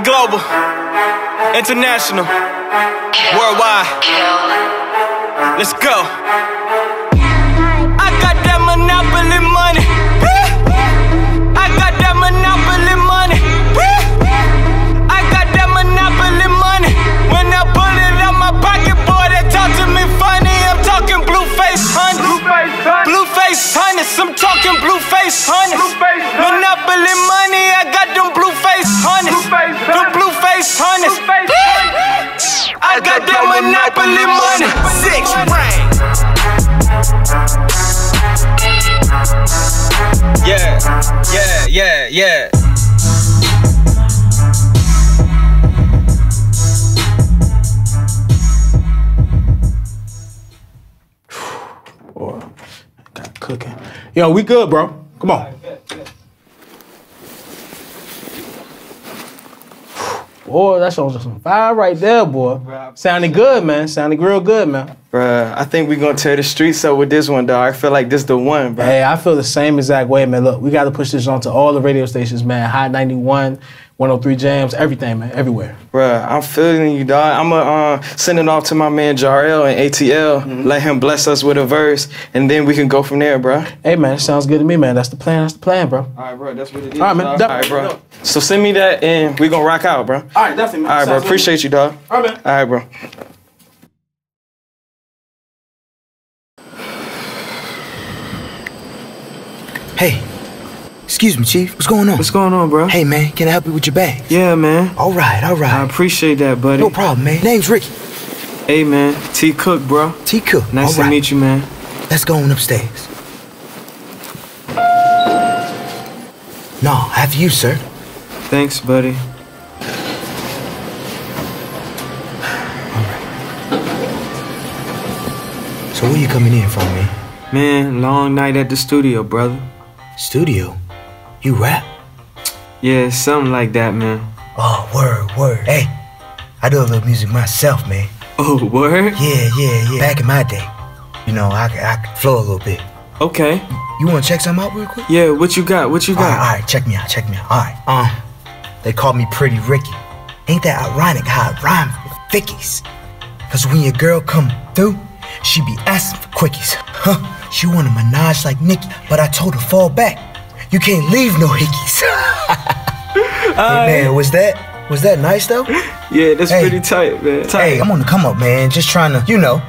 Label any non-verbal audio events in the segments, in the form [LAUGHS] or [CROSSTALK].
Y'all local, we global. International. Worldwide. Let's go. I got that monopoly money. I got that monopoly money. I got that monopoly money. When I pull it out my pocket, boy, they talk to me funny. I'm talking blue face honey. Blue face honey. I'm talking blue face honey. Monopoly money. Blue face honey. I got that monopoly money. Six brain. Yeah, yeah, yeah, yeah. Boy, got cooking. Yo, we good, bro. Come on. Boy, that show's some fire right there, boy. Sounding good, man. Sounding real good, man. Bruh, I think we gonna tear the streets up with this one, dog. I feel like this the one, bruh. Hey, I feel the same exact way, man. Look, we got to push this on to all the radio stations, man. Hot 91, 103 Jams, everything, man. Everywhere. Bruh, I'm feeling you, dog. I'ma uh, send it off to my man Jarrell and ATL. Let him bless us with a verse, and then we can go from there, bruh. Hey, man, it sounds good to me, man. That's the plan. That's the plan, bro. All right, bro. That's what it is. All right, man. dog. All right, bro. So send me that, and we gonna rock out, bro. All right, definitely, man. All right, bro. Appreciate you, dog. All right, man. All right, bro. Hey, excuse me, Chief. What's going on? What's going on, bro? Hey, man, can I help you with your bag? Yeah, man. All right, all right. I appreciate that, buddy. No problem, man. Name's Ricky. Hey, man. T Cooke, bro. T. Cooke. Nice All to right. meet you, man. Let's go on upstairs. No, after you, sir. Thanks, buddy. So where you coming in from, man? Man, long night at the studio, brother. Studio? You rap? Yeah, something like that, man. Oh, word, word. Hey, I do a little music myself, man. Oh, word? Yeah, yeah, yeah. Back in my day, you know, I could, I could flow a little bit. Okay. You want to check something out real quick? Yeah, what you got? What you All right, got? all right, check me out, check me out. All right, um, they call me Pretty Ricky. Ain't that ironic how I rhyme with Vickies? Cause when your girl come through, she be asking for quickies. Huh? She want a menage like Nicki, but I told her fall back. You can't leave no hickeys. [LAUGHS] hey man, was that was that nice though? Yeah, that's Hey. pretty tight, man. Tight. Hey, I'm on the come up, man. Just trying to, you know,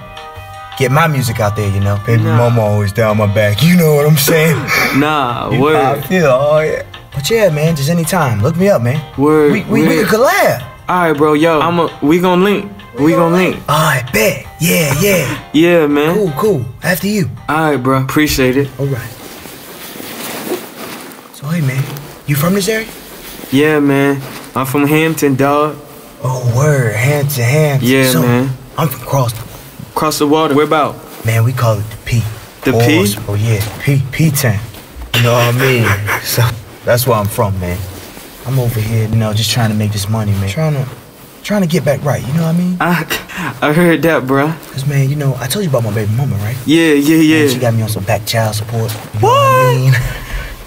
get my music out there. You know, baby Nah. mama always down my back. You know what I'm saying? [LAUGHS] nah, I word. feel, oh yeah. But yeah, man, just anytime. Look me up, man. Word. We, we, we can collab. All right, bro. Yo, I'm a. We gonna link. We gonna link. All right, bet. Yeah, yeah. [LAUGHS] Yeah, man. cool, cool. After you. All right, bro. Appreciate it. All right. Hey, man, you from this area? Yeah, man. I'm from Hampton, dog. Oh, word. To hands. Yeah, so, man. I'm from Crosstown. Across the water. Where about? Man, we call it the P. The P? Oh, yeah. P. P-Town. You know what I mean? [LAUGHS] so, that's where I'm from, man. I'm over here, you know, just trying to make this money, man. Trying to, trying to get back right, you know what I mean? I, I heard that, bro. Cause, man, you know, I told you about my baby mama, right? Yeah, yeah, Man, she got me on some back child support. You know what I mean? [LAUGHS]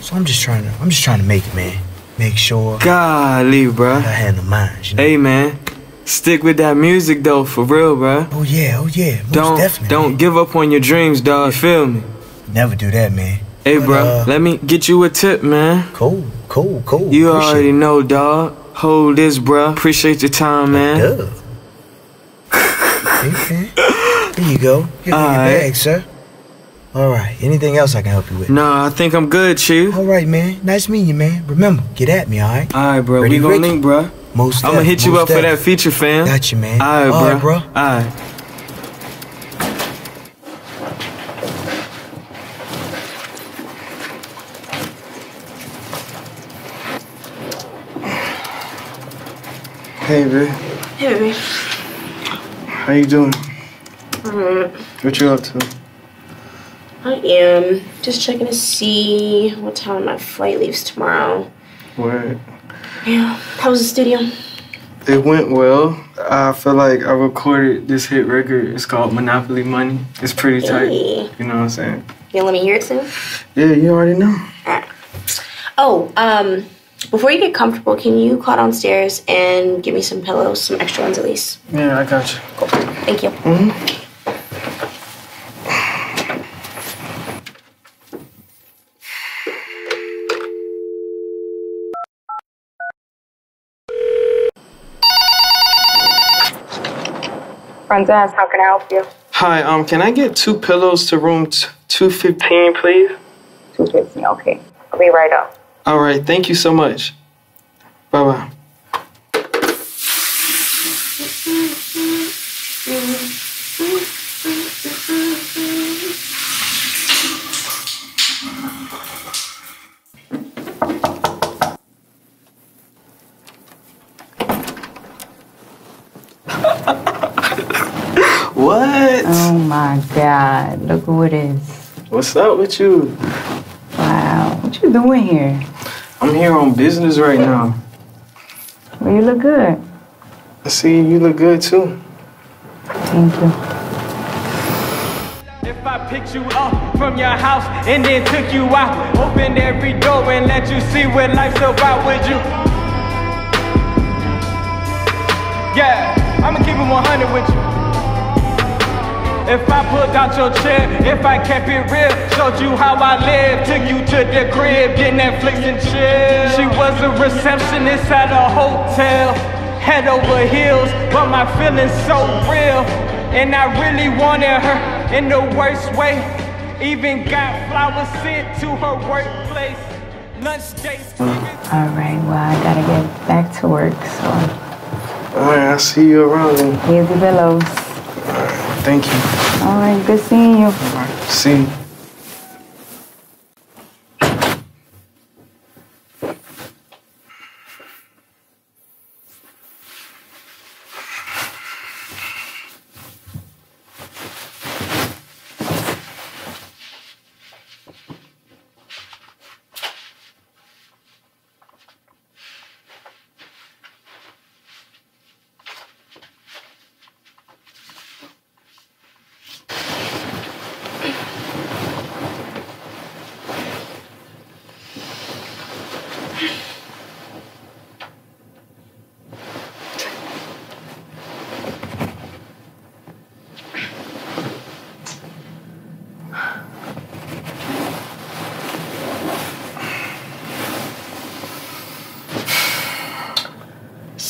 So I'm just trying to, I'm just trying to make it, man. Make sure Golly, I bro. handle mine. You know? Hey, man. Stick with that music though, for real, bro. Oh yeah, oh yeah. Most Don't definitely. don't give up on your dreams, dog. You feel me? never do that, man. Hey, But, bro. uh, let me get you a tip, man. Cool, cool, cool. You Appreciate already it. know, dog. Hold this, bro. Appreciate your time, man. Duh. [LAUGHS] okay. Here you go. Here your Alright. bag, sir. All right. Anything else I can help you with? Nah, I think I'm good, Chief. All right, man. Nice meeting you, man. Remember, get at me, all right? All right, bro. Pretty we gonna Ricky. link, bro. Most I'm gonna hit you most up for that feature, fam. Got you, man. All right, All bro. bro. All right. Hey, babe. Hey, baby. How you doing? Alright. What you up to? I am just checking to see what time my flight leaves tomorrow. Word. Yeah. How was the studio? It went well. I feel like I recorded this hit record. It's called Monopoly Money. It's pretty tight. Hey. You know what I'm saying? You let me hear it soon? Yeah, you already know. Oh, um, before you get comfortable, can you call downstairs and give me some pillows, some extra ones at least? Yeah, I got you. Cool. Thank you. How can I help you? Hi, um, can I get two pillows to room t- 215, please? 215, okay. I'll be right up. All right, thank you so much. Bye bye. What? Oh my God, look who it is. What's up with you? Wow, what you doing here? I'm here on business right now. Well, you look good. I see you look good too. Thank you. If I picked you up from your house and then took you out, opened every door and let you see what life's about, would you? Yeah, I'ma keep it 100 with you. If I pulled out your chair, if I kept it real, showed you how I live, took you to the crib, get Netflix and chill. She was a receptionist at a hotel, head over heels, but my feelings so real. And I really wanted her in the worst way. Even got flowers sent to her workplace. Lunch dates. All right, well, I gotta get back to work, so All right, I'll see you around then. here's the pillows. Thank you. All right, good seeing you. See you.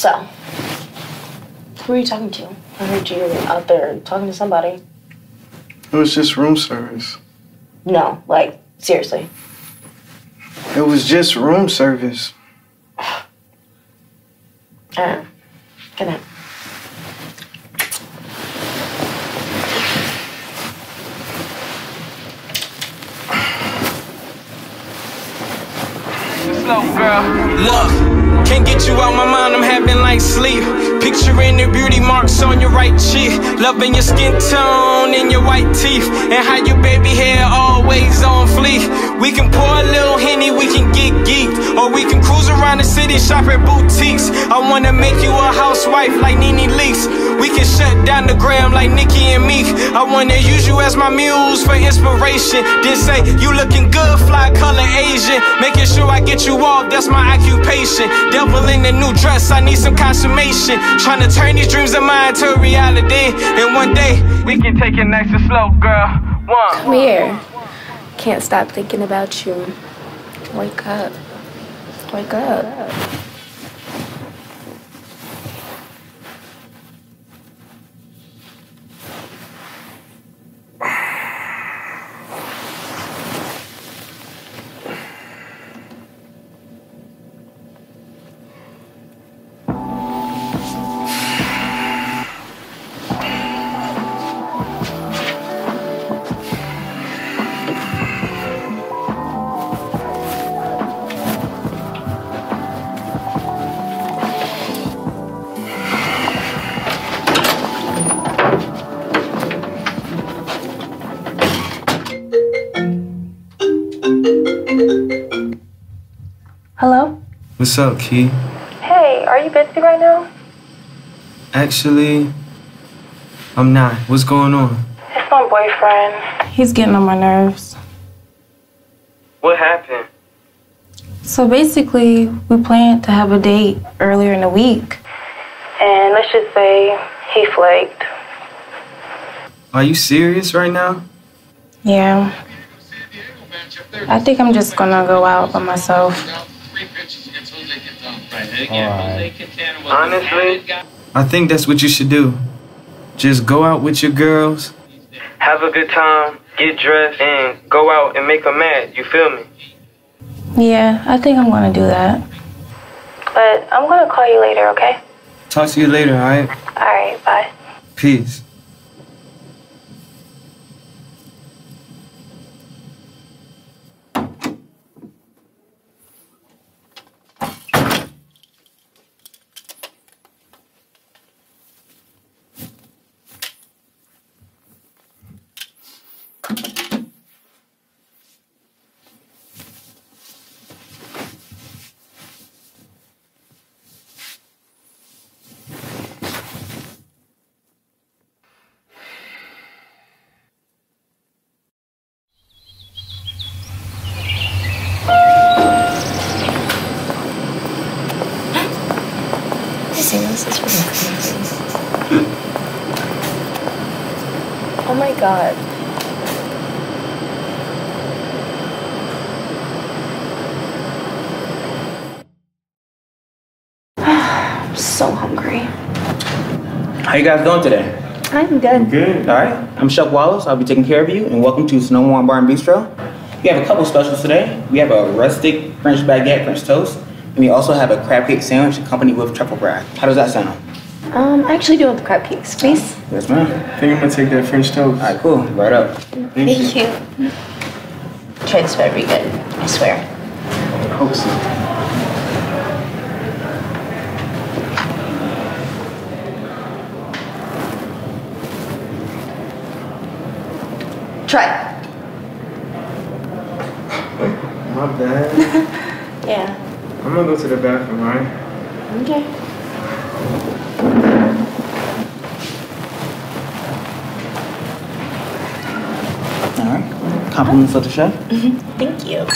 So, who are you talking to? I heard you out there talking to somebody. It was just room service. No, like, seriously. It was just room service. [SIGHS] Alright. Good night. Look, can't get you out my mind, I'm having like sleep. Picturing the beauty marks on your right cheek. Loving your skin tone and your white teeth. And how your baby hair always on fleek. We can pour a little henny, we can get geeked. Or we can cruise around the city, shop at boutiques. I wanna make you a housewife like Nene Leakes. We can shut down the gram like Nicki and Meek. I wanna use you as my muse for inspiration. Then say, you looking good, fly color Asian. Making sure I get you off, that's my occupation. Devil in the new dress, I need some consummation. Trying to turn these dreams of mine to reality. And one day, we can take it nice and slow, girl. One. Come here. Can't stop thinking about you. Wake up. Wake up. Hello? What's up, Key? Hey, are you busy right now? Actually, I'm not. What's going on? It's my boyfriend. He's getting on my nerves. What happened? So basically, we planned to have a date earlier in the week. And let's just say he flaked. Are you serious right now? Yeah. I think I'm just gonna go out by myself. Honestly, I think that's what you should do. Just go out with your girls, have a good time, get dressed, and go out and make them mad. You feel me? Yeah, I think I'm gonna do that. But I'm gonna call you later, okay? Talk to you later, alright? Alright, bye. Peace. This is really crazy. Oh my god. [SIGHS] I'm so hungry. How you guys doing today? I'm good. Good. All right. I'm Chuck Wallace. I'll be taking care of you, and welcome to Snowmore Bar and Bistro. We have a couple specials today. We have a rustic French baguette French toast, and we also have a crab cake sandwich accompanied with truffle bread. How does that sound? Um, I actually do want the crab cakes, please. Yes, ma'am. I think I'm gonna take that French toast. All right, cool. Right up. Thank you. Try this better be good. I swear. Hope so. Try. My bad. [LAUGHS] [LAUGHS] Yeah. I'm gonna go to the bathroom, alright? Okay. All right. Compliments for the chef. [LAUGHS] Thank you.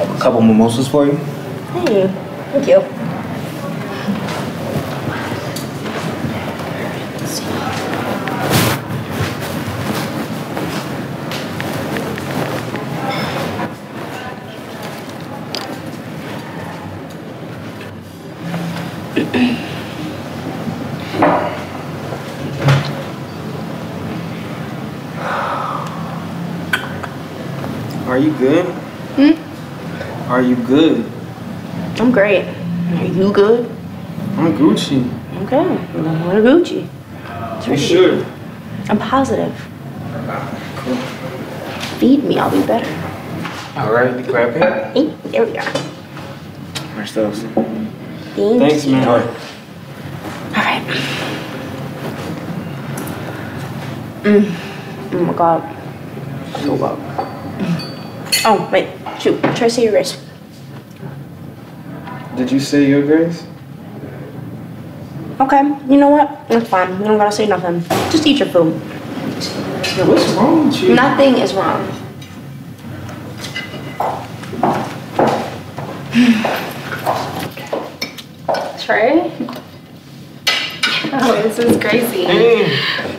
A couple mimosas for you. Hey, thank you. Are you good? Hmm? Are you good? I'm great. Are you good? I'm Gucci. Okay. We're Gucci. You sure? I'm positive. Cool. Feed me, I'll be better. All right. Crab cake. Hey, there we are. French toast. Thank Thanks, you. man. All right. All right. Mm. Oh my god. So good. Oh, wait. Shoot. Try to say your wrist. Did you say your grace? Okay. You know what? That's fine. You don't gotta say nothing. Just eat your food. What's wrong with you? Nothing is wrong. [SIGHS] [SIGHS] [SIGHS] Tray? Oh, this is crazy. Hey,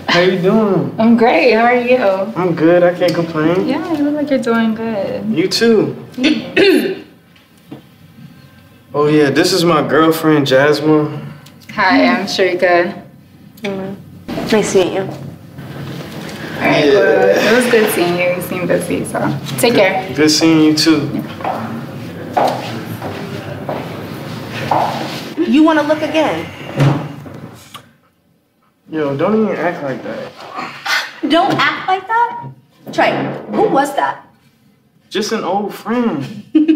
how you doing? I'm great. How are you? I'm good. I can't complain. Yeah, you look like you're doing good. You too. oh yeah, this is my girlfriend Jasmine. Hi, I'm Sharika. Mm-hmm. Nice to meet you. All right, well, it was good seeing you. You seem busy, so take care. Good seeing you too. You wanna look again? Yo, don't even act like that. Don't act like that. Tray, who was that? Just an old friend. [LAUGHS]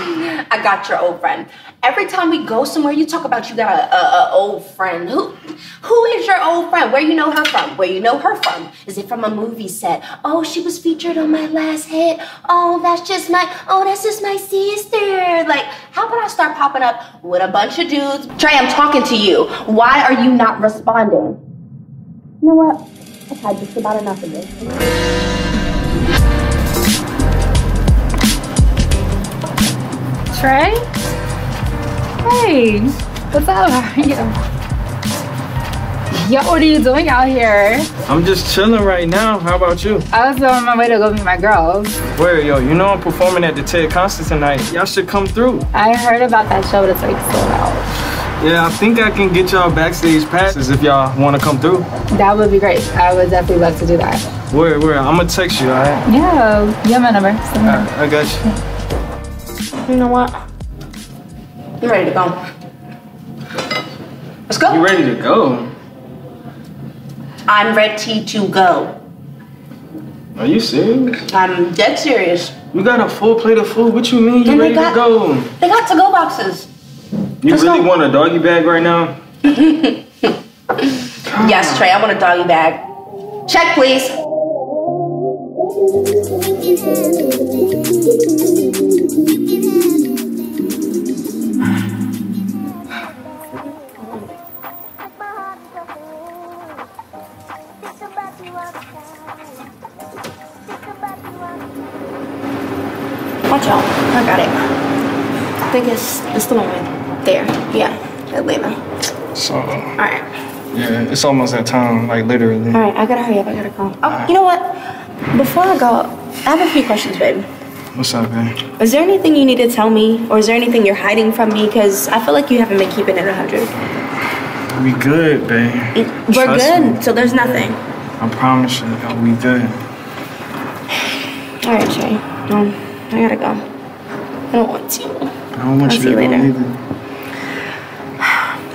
I got your old friend. Every time we go somewhere, you talk about you got a, a, a old friend. Who who is your old friend? Where you know her from? Where you know her from? Is it from a movie set? Oh, she was featured on my last hit. Oh, that's just my oh, that's just my sister. Like, how about I start popping up with a bunch of dudes? Tray, I'm talking to you. Why are you not responding? You know what? I've had just about enough of this. Tray? Hey, what's up? How are you? Yo, what are you doing out here? I'm just chilling right now. How about you? I was on my way to go meet my girls. Where, yo? You know I'm performing at the Ted Concert tonight. Y'all should come through. I heard about that show, but it's like sold out. Yeah, I think I can get y'all backstage passes if y'all want to come through. That would be great. I would definitely love to do that. Where, where? I'm gonna text you, alright? Yeah, you have my number. Send. Alright, I got you. You know what? I'm ready to go. Let's go. You ready to go? I'm ready to go. Are you serious? I'm dead serious. You got a full plate of food. What you mean you And ready got- to go? They got to go boxes. You Let's really go. want a doggy bag right now? [LAUGHS] Yes, Tray, I want a doggy bag. Check, please. Watch out. I got it. I think it's, it's the one right there. Yeah, Atlanta. So, All right. yeah, it's almost that time, like literally. All right, I gotta hurry up. I gotta go. Oh, you know what? Before I go, I have a few questions, babe. What's up, man? Is there anything you need to tell me, or is there anything you're hiding from me? Because I feel like you haven't been keeping it 100. We good, babe. We're Trust good, me. so there's nothing. I promise you, yo, we good. All right, Tray. Um, I gotta go. I don't want to. I don't want I'll you see to you go later. either.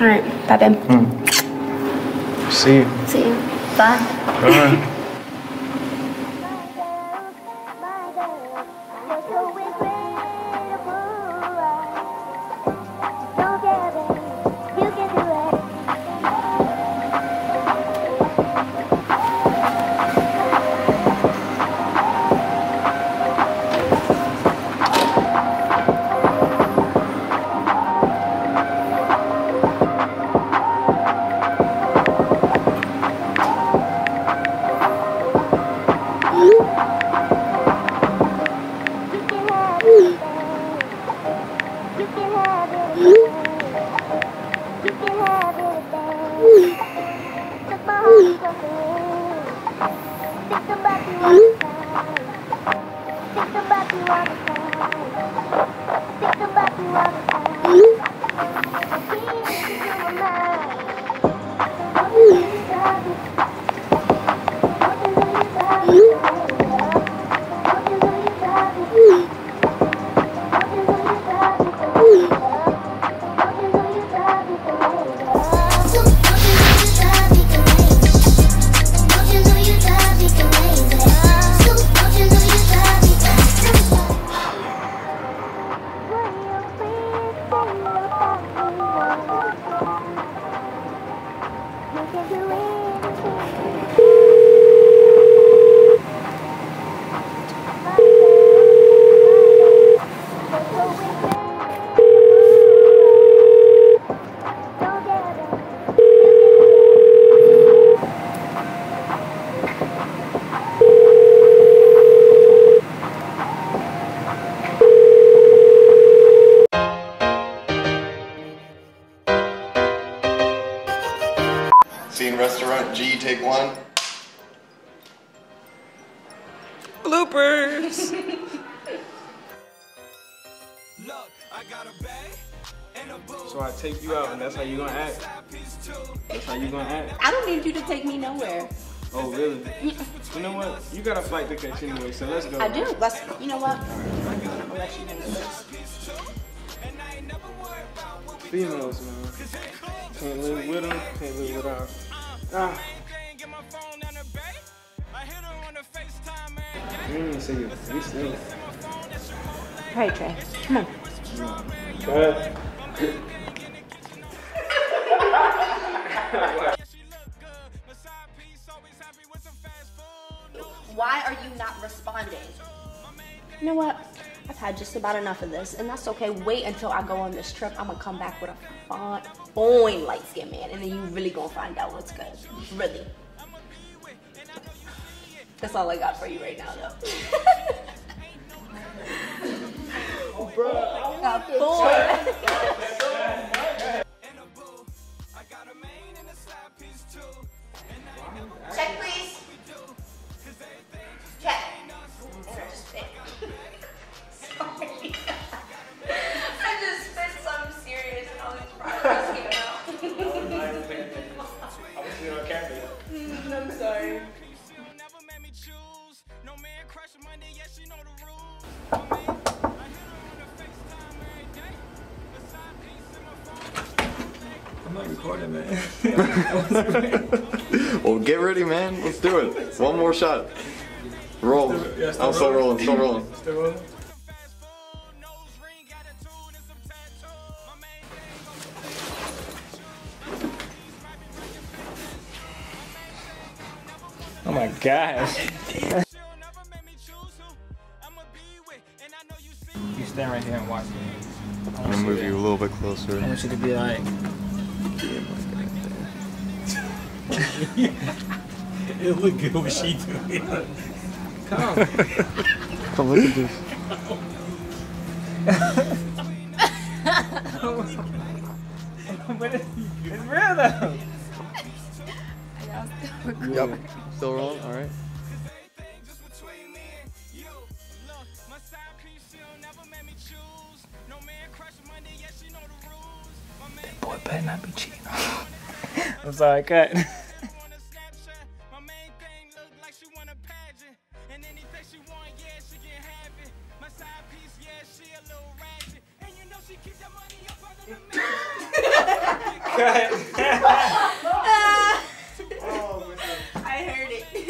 All right, bye, babe. See you. See you. Bye. Bye. Scene got a flight to catch anyway, so let's go. I do. Let's. You know what? I'm gonna let you know this. Females, man. Can't live with them, can't live without. Ah. You didn't even say your face, though. Tray, Tray, come on. Go ahead. [LAUGHS] Why are you not responding? You know what? I've had just about enough of this, and that's okay. Wait until I go on this trip. I'm gonna come back with a fine, fine light skinned man, and then you really gonna find out what's good. Really. That's all I got for you right now, though. [LAUGHS] Got four. [LAUGHS] [LAUGHS] Well, get ready, man. Let's do it. One more shot. Roll. Yeah, still I'm still rolling. rolling. Still rolling. Still rolling? Oh my gosh. you stand right here and watch me. I I'm gonna move you a little bit closer. I want you to be like. It look good when she do it. Come. Come look at this. but it's, it's real though. Yep. Still rolling. All right. Boy, better not be cheating. [LAUGHS] I'm sorry, cut. Cut. I heard it. My side piece yes she a little ratchet and you know she keep that money up under the mattress oh I heard it. [LAUGHS]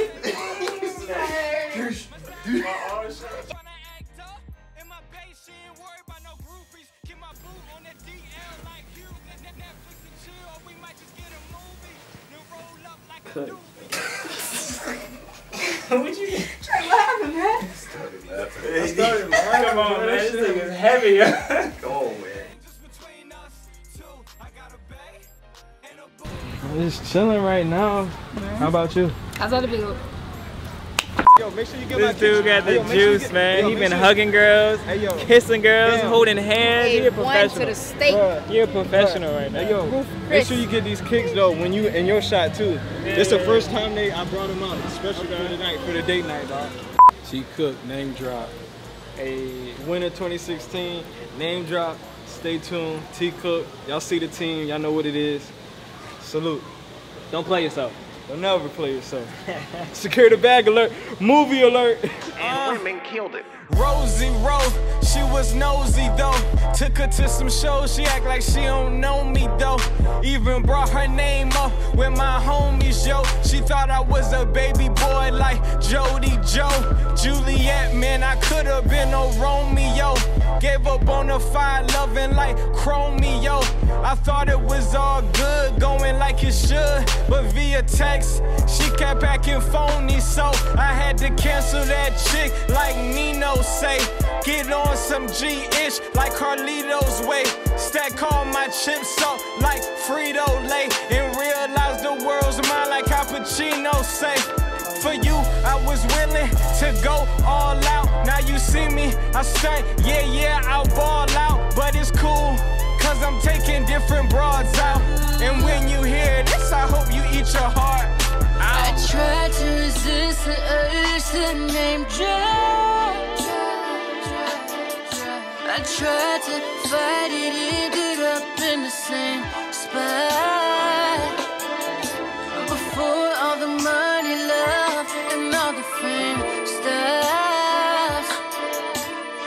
Cut. what you Tray, what happened, man? I started laughing. Come on, man. This thing is heavy. [LAUGHS] Go on, man. I'm just chilling right now. How about you? How's thought it'd be. Yo, make sure you get This dude got the Hey, yo, make sure juice, get- man. yo, he been sure- hugging girls, Hey, yo. kissing girls, Damn. holding hands. He a Hey, one to professional. the state. Bruh. You're a professional right now. Hey, yo, make sure you get these kicks though when you in your shot too. This the first time they I brought them out, especially for the night for the date night, dog. She cooked, name drop. A winner 2016, name drop. Stay tuned. T Cooke, y'all see the team, y'all know what it is. Salute. Don't play yourself. Don't never play yourself. [LAUGHS] Secure the bag alert. Movie alert. Rosie Rose, she was nosy though. Took her to some shows, she act like she don't know me though. Even brought her name up with my homies, yo. She thought I was a baby boy like Jody Joe. Juliet, man, I could have been no Romeo. Gave up on the fire, loving like Chromeo. I thought it was all good, going like it should. But via text, she kept acting phony, so I had to cancel that chick like Nino say. Get on some G-ish like Carlito's way. Stack all my chips up like Frito Lay. And realize the world's mine like Cappuccino say. For you, I was willing to go all out. Now you see me, I stunt, yeah, yeah, I'll ball out. But it's cool, cause I'm taking different broads out. And when you hear this, I hope you eat your heart out. I tried to resist the urge to name drop. I tried to fight it, ended up in the same spot. Before all the money, love, and all the fame stops.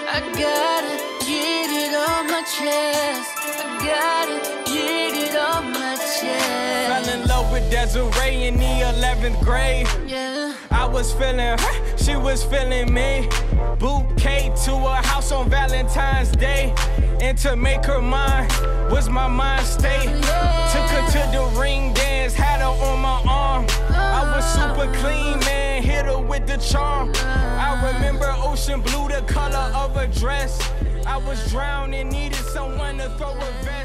I gotta get it on my chest. I gotta get it on my chest. Fell in love with Desiree in the 11th grade. Yeah. I was feeling her, she was feeling me. Bouquet to her house on Valentine's Day. And to make her mine was my mind state. Took her to the ring dance, had her on my arm. I was super clean, man, hit her with the charm. I remember ocean blue, the color of her dress. I was drowning, needed someone to throw a vest.